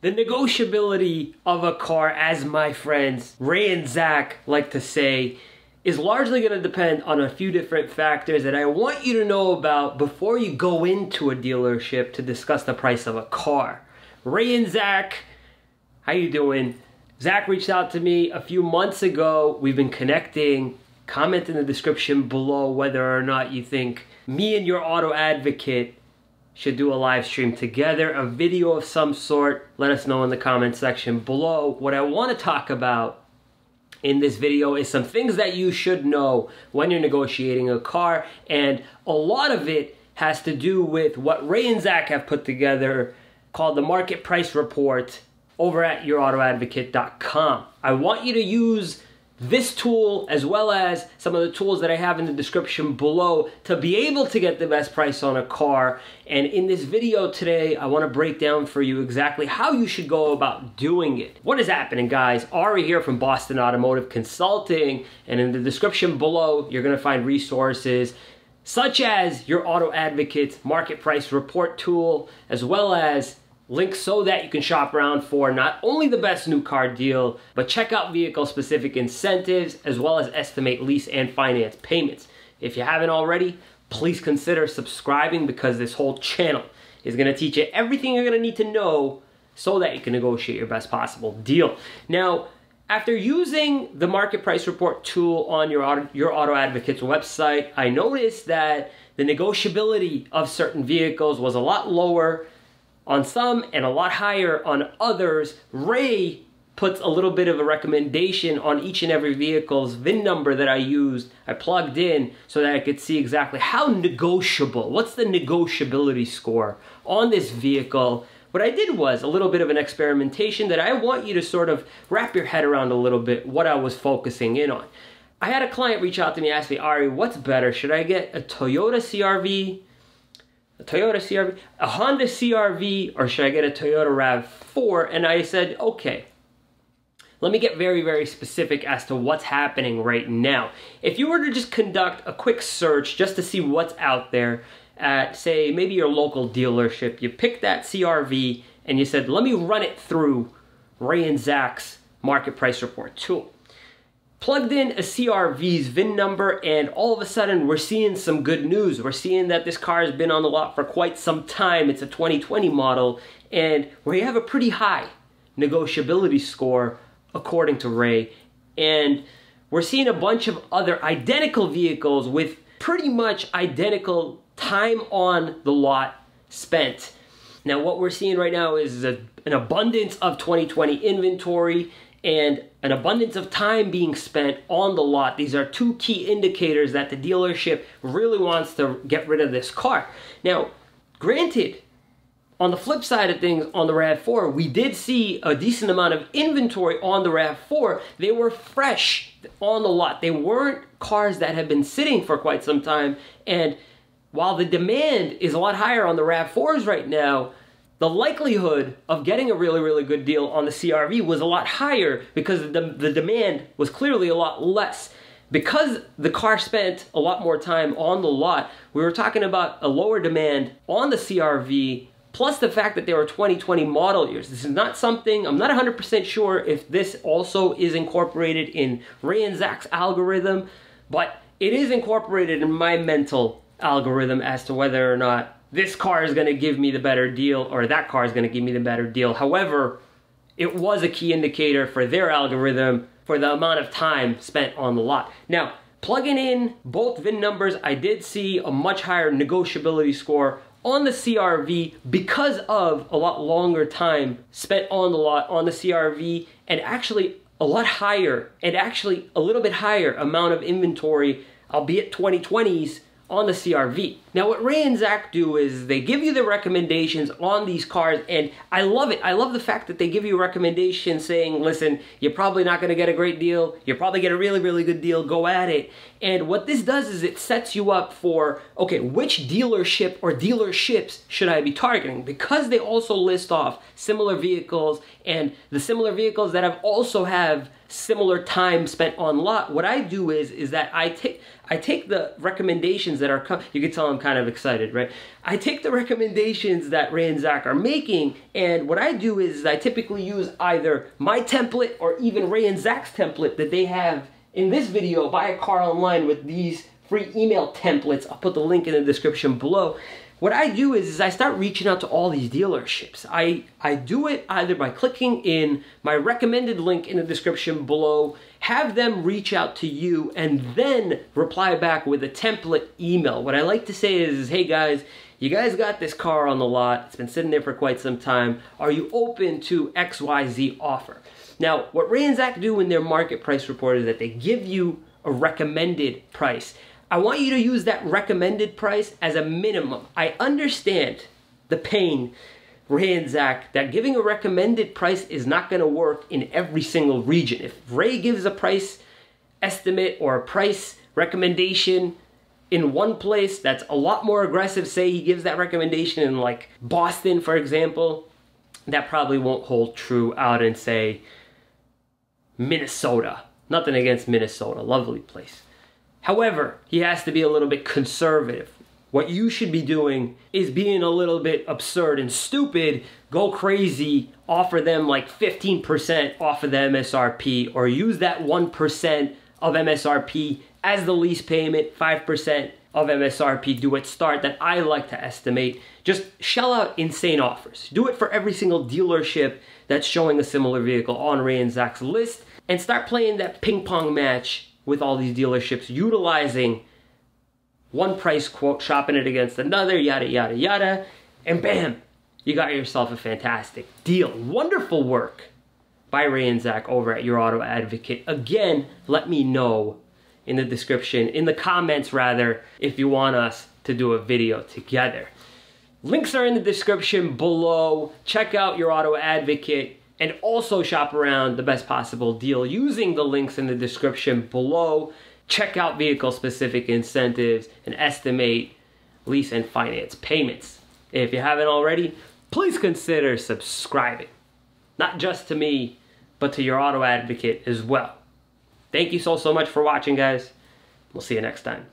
The negotiability of a car, as my friends Ray and Zach like to say, is largely going to depend on a few different factors that I want you to know about before you go into a dealership to discuss the price of a car. Ray and Zach, how you doing? Zach reached out to me a few months ago. We've been connecting. Comment in the description below whether or not you think me and your auto advocate should do a live stream together, a video of some sort. Let us know in the comment section below. What I want to talk about in this video is some things that you should know when you're negotiating a car, and a lot of it has to do with what Ray and Zach have put together called the Market Price Report over at yourautoadvocate.com. I want you to use this tool as well as some of the tools that I have in the description below to be able to get the best price on a car. And in this video today, I wanna break down for you exactly how you should go about doing it. What is happening guys? Ari here from Boston Automotive Consulting. And in the description below, you're gonna find resources such as your Auto Advocate's Market Price Report tool, as well as Links so that you can shop around for not only the best new car deal, but check out vehicle specific incentives as well as estimate lease and finance payments. If you haven't already, please consider subscribing because this whole channel is going to teach you everything you're going to need to know so that you can negotiate your best possible deal. Now, after using the market price report tool on your auto, your auto advocate's website, I noticed that the negotiability of certain vehicles was a lot lower on some and a lot higher on others. Ray puts a little bit of a recommendation on each and every vehicle's VIN number that I used, I plugged in so that I could see exactly how negotiable, what's the negotiability score on this vehicle. What I did was a little bit of an experimentation that I want you to sort of wrap your head around a little bit what I was focusing in on. I had a client reach out to me, ask me, Ari, what's better? Should I get a Toyota CRV a Toyota CRV, a Honda CRV, or should I get a Toyota RAV4? And I said, okay, let me get very, very specific as to what's happening right now. If you were to just conduct a quick search just to see what's out there at, say, maybe your local dealership, you pick that CRV and you said, let me run it through Ray and Zach's market price report tool plugged in a CRV's VIN number and all of a sudden we're seeing some good news. We're seeing that this car has been on the lot for quite some time. It's a 2020 model and we have a pretty high negotiability score according to Ray. And we're seeing a bunch of other identical vehicles with pretty much identical time on the lot spent. Now what we're seeing right now is a, an abundance of 2020 inventory and an abundance of time being spent on the lot. These are two key indicators that the dealership really wants to get rid of this car. Now, granted, on the flip side of things, on the RAV4, we did see a decent amount of inventory on the RAV4. They were fresh on the lot. They weren't cars that had been sitting for quite some time. And while the demand is a lot higher on the RAV4s right now, the likelihood of getting a really, really good deal on the CRV was a lot higher because the, the demand was clearly a lot less. Because the car spent a lot more time on the lot, we were talking about a lower demand on the CRV, plus the fact that they were 2020 model years. This is not something, I'm not 100% sure if this also is incorporated in Ray and Zach's algorithm, but it is incorporated in my mental algorithm as to whether or not this car is going to give me the better deal or that car is going to give me the better deal. However, it was a key indicator for their algorithm for the amount of time spent on the lot. Now, plugging in both VIN numbers, I did see a much higher negotiability score on the CRV because of a lot longer time spent on the lot on the CRV and actually a lot higher and actually a little bit higher amount of inventory, albeit 2020s, on the CRV. Now what Ray and Zach do is they give you the recommendations on these cars and I love it. I love the fact that they give you recommendations saying, listen, you're probably not gonna get a great deal. You'll probably get a really, really good deal. Go at it. And what this does is it sets you up for, okay, which dealership or dealerships should I be targeting? Because they also list off similar vehicles and the similar vehicles that have also have similar time spent on lot, what I do is is that I take I take the recommendations that are you can tell I'm kind of excited, right? I take the recommendations that Ray and Zach are making, and what I do is I typically use either my template or even Ray and Zach's template that they have in this video, buy a car online with these free email templates. I'll put the link in the description below. What I do is, is I start reaching out to all these dealerships. I, I do it either by clicking in my recommended link in the description below, have them reach out to you, and then reply back with a template email. What I like to say is, is hey guys, you guys got this car on the lot, it's been sitting there for quite some time. Are you open to XYZ offer? Now, what Ray and Zach do in their market price report is that they give you a recommended price. I want you to use that recommended price as a minimum. I understand the pain, Ray and Zach, that giving a recommended price is not going to work in every single region. If Ray gives a price estimate or a price recommendation in one place that's a lot more aggressive, say he gives that recommendation in like Boston, for example, that probably won't hold true out in, say, Minnesota. Nothing against Minnesota, lovely place. However, he has to be a little bit conservative. What you should be doing is being a little bit absurd and stupid, go crazy, offer them like 15% off of the MSRP, or use that 1% of MSRP as the lease payment, 5% of MSRP do at start that I like to estimate. Just shell out insane offers. Do it for every single dealership that's showing a similar vehicle on Ray and Zach's list and start playing that ping pong match with all these dealerships utilizing one price quote, shopping it against another, yada, yada, yada, and bam, you got yourself a fantastic deal. Wonderful work by Ray and Zach over at Your Auto Advocate. Again, let me know in the description, in the comments rather, if you want us to do a video together. Links are in the description below. Check out Your Auto Advocate and also shop around the best possible deal using the links in the description below. Check out vehicle specific incentives and estimate lease and finance payments. If you haven't already, please consider subscribing. Not just to me, but to your auto advocate as well. Thank you so, so much for watching, guys. We'll see you next time.